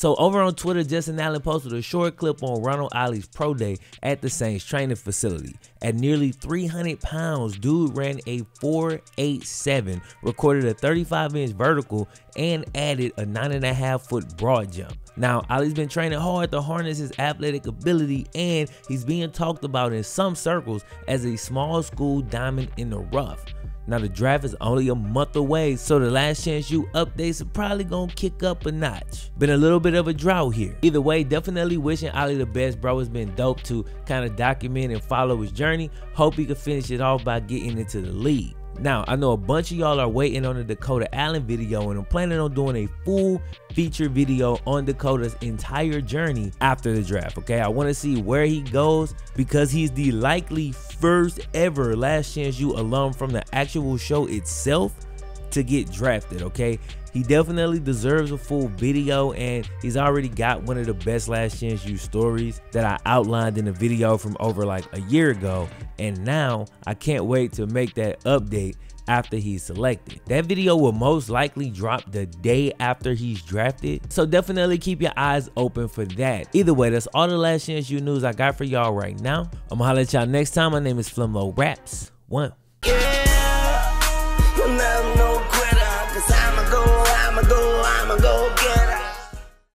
So over on Twitter, Justin Allen posted a short clip on Ronald Ollie's pro day at the Saints training facility. At nearly 300 pounds, dude ran a 4.87, recorded a 35 inch vertical, and added a 9.5 foot broad jump. Now, Ollie's been training hard to harness his athletic ability, and he's being talked about in some circles as a small school diamond in the rough. Now the draft is only a month away, so the last chance U updates are probably gonna kick up a notch. Been a little bit of a drought here. Either way, definitely wishing Ollie the best, bro. It's been dope to kind of document and follow his journey. Hope he can finish it off by getting into the league. Now, I know a bunch of y'all are waiting on the Dakota Allen video, and I'm planning on doing a full feature video on Dakota's entire journey after the draft. Okay, I want to see where he goes because he's the likely first ever Last Chance U alum from the actual show itself to get drafted. Okay, he definitely deserves a full video and he's already got one of the best last chance U stories that I outlined in a video from over like a year ago and now I can't wait to make that update after he's selected. That video will most likely drop the day after he's drafted, so definitely keep your eyes open for that. Either way, that's all the last chance U news I got for y'all right now. I'm gonna holler at y'all next time. My name is FlemLo Raps. One. I'ma go again.